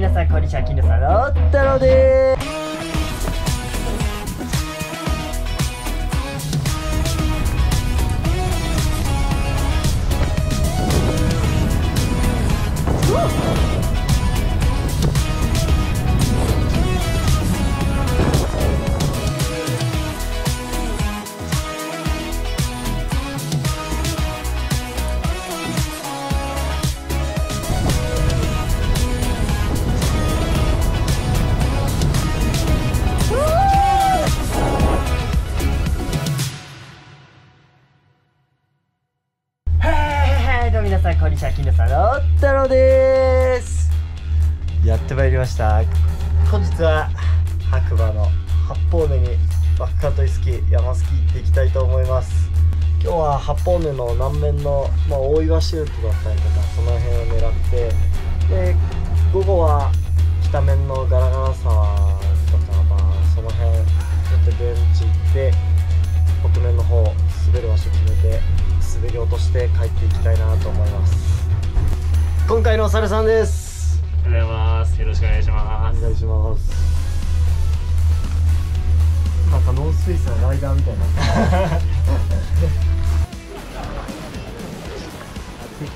皆さんこんにちは金野さんの太郎です。バックカントリースキー山スキー行っていきたいと思います今日は八方根の南面の、まあ、大岩シュートだったりとかその辺を狙ってで午後は北面のガラガラ沢とか、まあ、その辺ちょっとベンチ行って北面の方滑る場所決めて滑り落として帰っていきたいなと思います今回のお猿さんですおはようございます。よろしくお願いします。お願いしますスイスのライダーみたいにな。っ て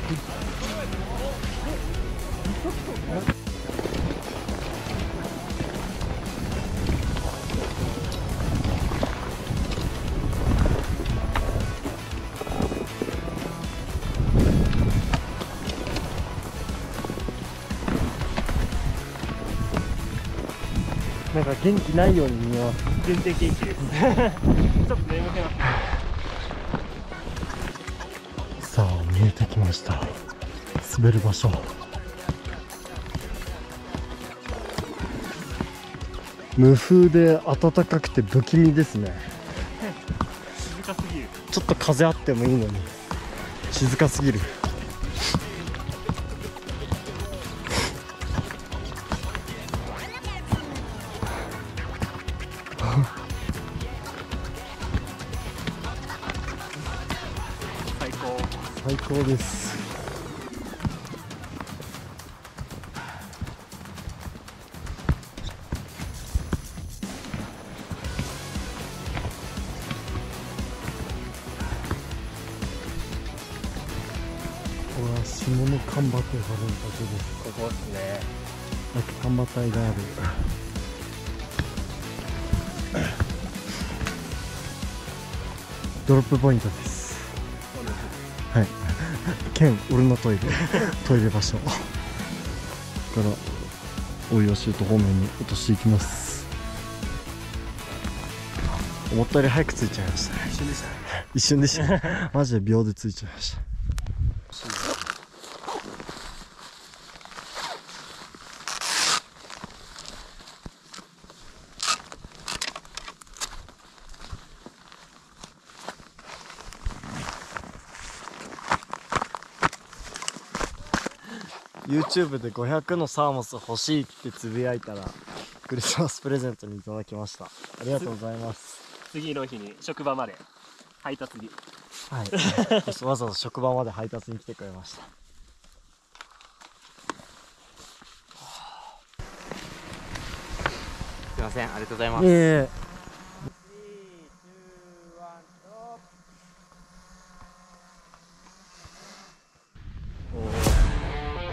なんか元気ないように見えます全然元気です。ちょっと眠気ます。さあ見えてきました滑る場所無風で暖かくて不気味ですね 静かすぎる。ちょっと風あってもいいのに静かすぎる高です下の看板と呼ばれる場所ですここですね。なんか看板帯があるドロップポイントです兼俺のトイレトイレ場所。から大岩シュート方面に落としていきます。思ったより早く着いちゃいました。ね一緒でしたね。一瞬でした。マジで秒で着いちゃいました YouTube で500のサーモス欲しいってつぶやいたらクリスマスプレゼントにいただきましたありがとうございます次の日に職場まで配達に。はいわざわざ職場まで配達に来てくれましたすいません。ありがとうございます。ええ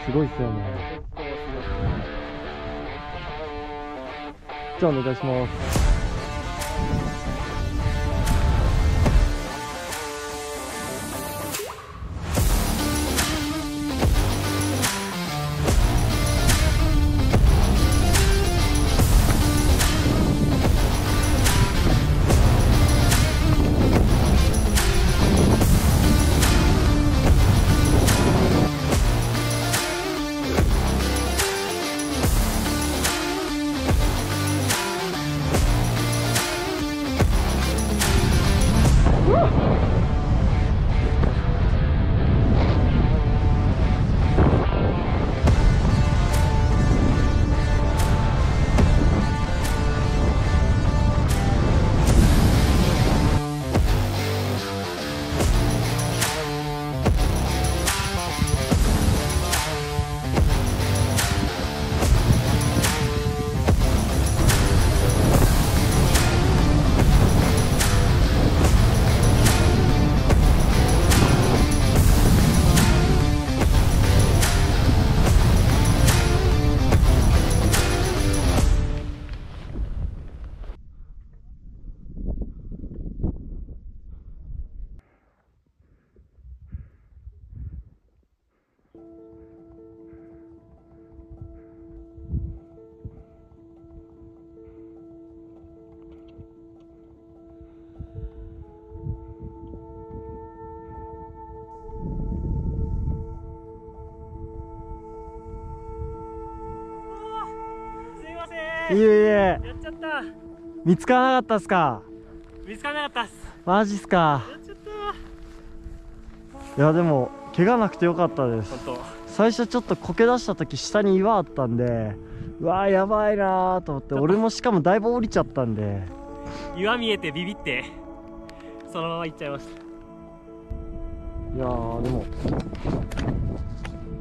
すごいっすよね。じゃあお願いします。いえいえ。やっちゃった。見つからなかったっすか？見つからなかったっす。マジっすか？やっちゃった。いやでも怪我なくてよかったです。本最初ちょっとこけ出した時下に岩あったんでうわーやばいなーと思って俺もしかもだいぶ降りちゃったんで。当岩見えてビビってそのまま行っちゃいました。いやーでも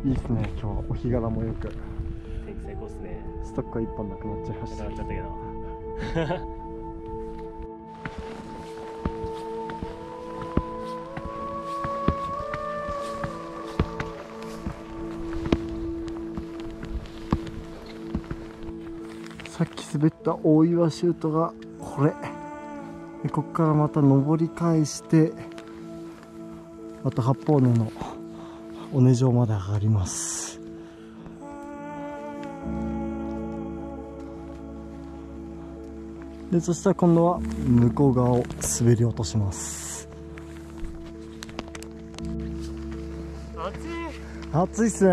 いいっすね今日は。お日柄もよく天気最高っすね。ストックが1本なくなっちゃいました。なくなっちゃったけど。さっき滑った大岩シュートがこれ。でこっからまた登り返してあと八方根の尾根城まで上がりますでそしたら今度は向こう側を滑り落とします。暑い。暑いっすね。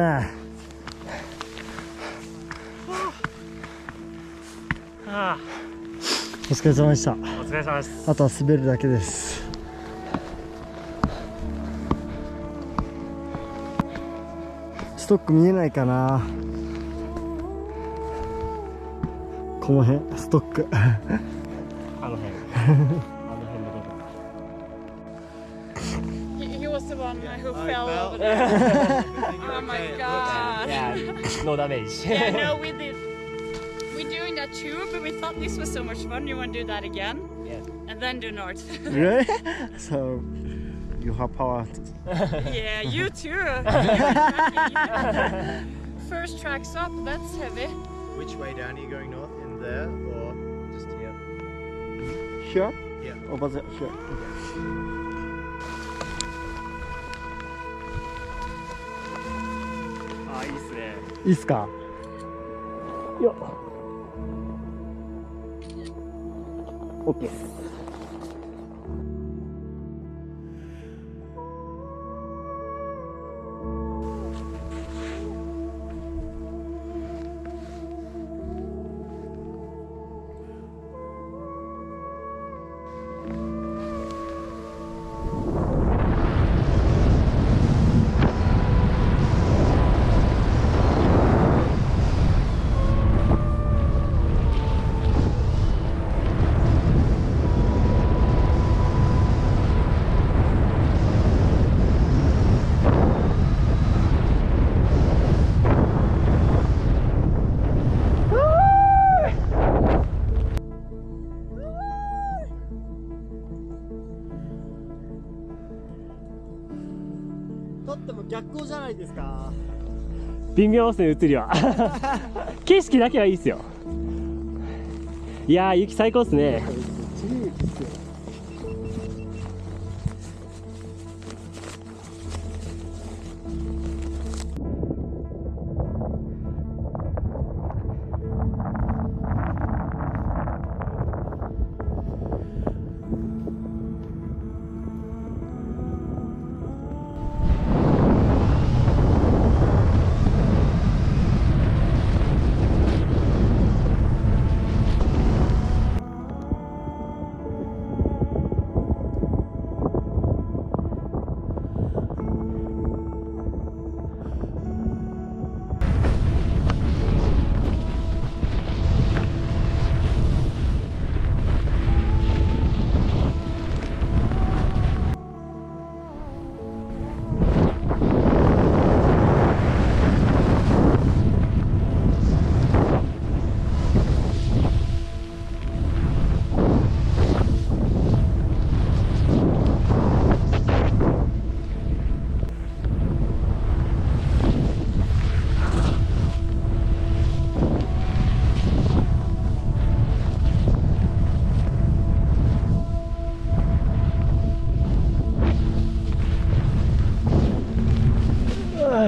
はあお疲れ様でした。お疲れ様です。あとは滑るだけです。ストック見えないかなこの辺ストックあの辺あの辺のどこ He, he was the one who fell over there. oh my god. Yeah, no damage. Yeah, no, we did. We're doing that too, but we thought this was so much fun. You want to do that again? Yes. And then do north. really? so you have power yeah, you too. First tracks up, that's heavy. Which way down are you going north? In there or just here? here? Yeah. over there here あ、いいっすね。いいっすかよっ OK とっ 逆光じゃないですか微妙っすね、映りは。景色だけはいいっすよ。いやー、雪最高っすね。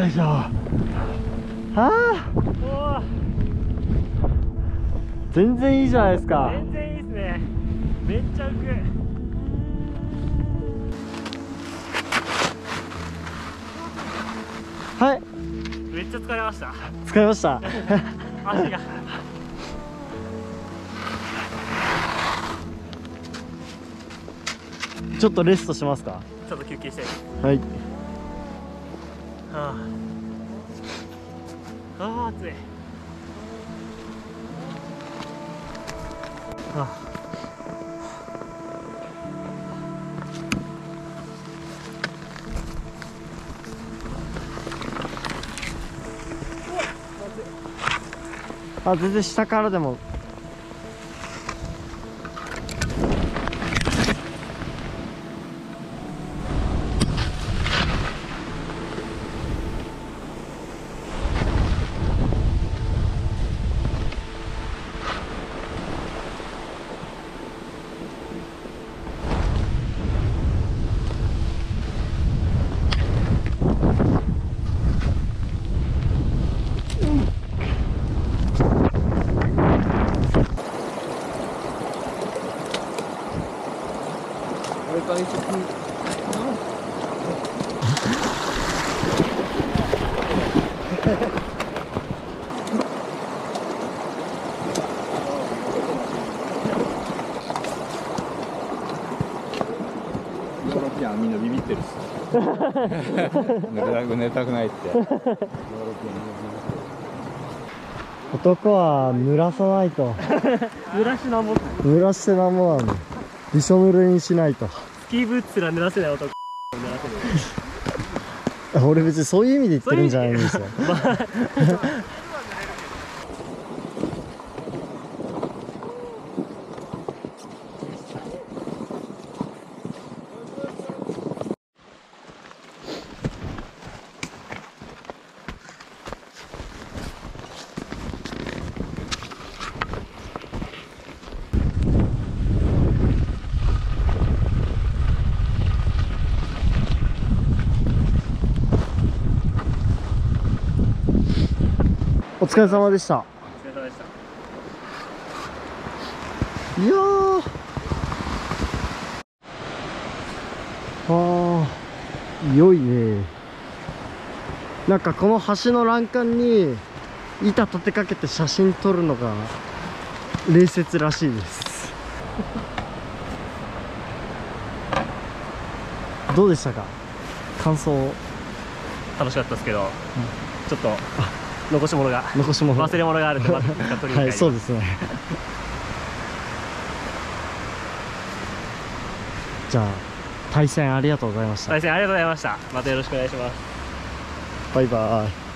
いしょああ。全然いいじゃないですか。全然いいですね。めっちゃ浮く。はい。めっちゃ疲れました。疲れました。足が。ちょっとレストしますか。ちょっと休憩したい。はい。はああー暑いああ全然下からでもヨーロピアンみんなビビってるし。寝たく寝たくないって男は濡らさないと。濡らしなんもス濡らしてなんもなのびしょ濡れにしないと。キーブーツすら濡らせない男。俺別にそういう意味で言ってるんじゃないんですよ お疲れ様でした。お疲れ様でした。いやー。あー良いね。なんかこの橋の欄干に板立てかけて写真撮るのが礼節らしいです。どうでしたか？感想楽しかったですけど、ちょっと残し物が。残し物。忘れ物がある んで取りにはいそうですね。じゃあ対戦ありがとうございました。対戦ありがとうございました。またよろしくお願いします。バイバイ